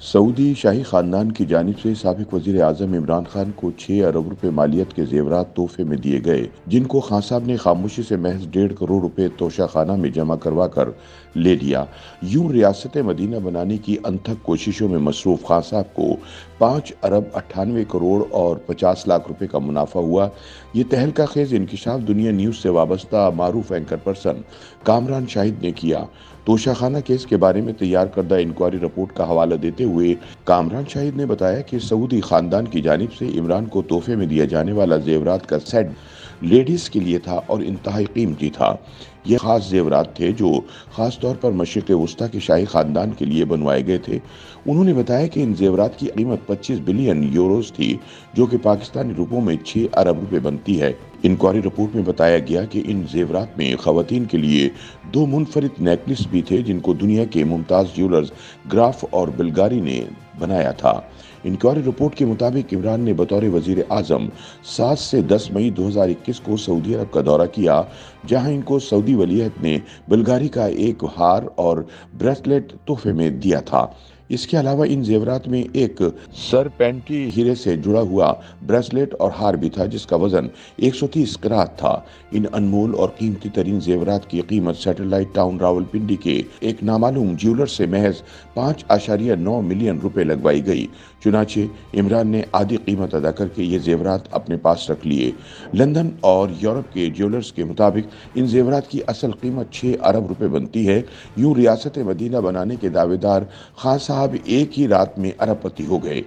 Saudi शाही खानदान की जानब से सबक वज़ीर आज़म इमरान खान को छह अरब रुपए मालियत के जेवरात तोहफे में दिए गए, जिनको खान साहब ने खामोशी से महज डेढ़ करोड़ रुपए तोशा खाना में जमा करवा कर ले लिया। यूँ रियासत मदीना बनाने की अनथक कोशिशों में मसरूफ खान साहब को पाँच अरब अट्ठानवे करोड़ और पचास लाख रुपए का मुनाफा हुआ। ये तहलका खेज इंकशाफ दुनिया न्यूज़ से वाबस्ता मारूफ एंकर पर्सन कामरान शाहिद ने किया। तोशाखाना केस के बारे में तैयार करदा इंक्वायरी रिपोर्ट का हवाला देते हुए कामरान शाहिद ने बताया कि सऊदी खानदान की जानब से इमरान को तोहफे में दिया जाने वाला जेवरात का सेट लेडीज़ के लिए था और इंतहाई कीमती था। ये ख़ास जेवरात थे जो ख़ास तौर पर मशरक़ वस्ती के शाही ख़ानदान के लिए बनवाए गए थे। उन्होंने बताया कि इन जेवरात की कीमत 25 बिलियन यूरोस थी, जो कि पाकिस्तानी रुपयों में 6 अरब रुपए बनती है। इंक्वायरी रिपोर्ट में बताया गया कि इन जेवरात में खातन के लिए दो मुनफरद नेकलेस भी थे, जिनको दुनिया के मुमताज़ ज्वेलर्स ग्राफ और बिलगारी ने बनाया था। इंक्वायरी रिपोर्ट के मुताबिक इमरान ने बतौर वज़ीर आज़म सात से दस मई 2021 को सऊदी अरब का दौरा किया, जहाँ इनको सऊदी वलीहत ने बुल्गारी का एक हार और ब्रेसलेट तोहफे में दिया था। इसके अलावा इन जेवरात में एक सर पेंटी हीरे से जुड़ा हुआ ब्रेसलेट और हार भी था, जिसका वज़न 130 करात था। इन अनमोल और कीमती तरीन जेवरात की कीमत सैटेलाइट टाउन रावलपिंडी के एक नामालूम ज्वेलर से महज पाँच आशारिया नौ मिलियन रुपए लगवाई गई। चुनाचे इमरान ने आधी कीमत अदा करके ये जेवरात अपने पास रख लिए। लंदन और यूरोप के ज्वेलर्स के मुताबिक इन जेवरात की असल कीमत छः अरब रुपए बनती है। यूँ रियासत मदीना बनाने के दावेदार खान साहब एक ही रात में अरबपति हो गए।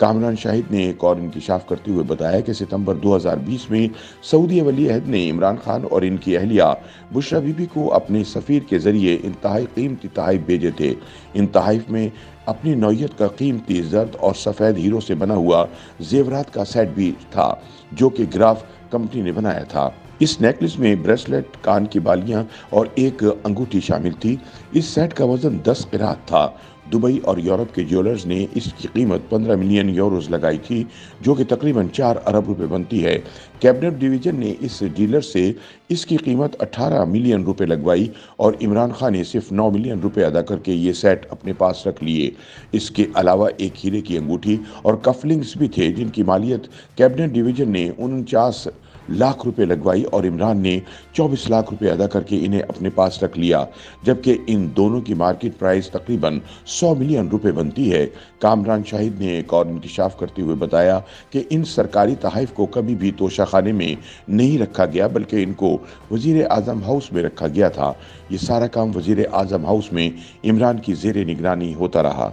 कामरान शाहिद ने एक और इंकशाफ करते हुए बताया कि सितंबर 2020 में सऊदी वली अहद ने इमरान खान और इनकी अहलिया बुशरा बीबी को अपने सफ़ीर के ज़रिए इंतहाई कीमती तहफ़ भेजे थे। इन तहफ़ में अपनी नौीयत का कीमती जर्द और सफ़ेद हीरो से बना हुआ जेवरात का सेट भी था, जो कि ग्राफ कंपनी ने बनाया था। इस नेकलेस में ब्रेसलेट, कान की बालियाँ और एक अंगूठी शामिल थी। इस सेट का वज़न 10 किरात था। दुबई और यूरोप के ज्वेलर्स ने इसकी कीमत 15 मिलियन यूरोज लगाई थी, जो कि तकरीबन 4 अरब रुपए बनती है। कैबिनेट डिवीज़न ने इस डीलर से इसकी कीमत 18 मिलियन रुपए लगवाई और इमरान खान ने सिर्फ़ 9 मिलियन रुपए अदा करके ये सेट अपने पास रख लिए। इसके अलावा एक हीरे की अंगूठी और कफलिंग्स भी थे, जिनकी मालियत कैबिनेट डिवीज़न ने उनचास लाख रुपए लगवाई और इमरान ने 24 लाख रुपए अदा करके इन्हें अपने पास रख लिया, जबकि इन दोनों की मार्केट प्राइस तकरीबन 100 मिलियन रुपए बनती है। कामरान शाहिद ने एक और इंकशाफ करते हुए बताया कि इन सरकारी तहफ़ को कभी भी तोशाखाने में नहीं रखा गया, बल्कि इनको वज़ीर आज़म हाउस में रखा गया था। ये सारा काम वज़ीर आज़म हाउस में इमरान की जेर निगरानी होता रहा।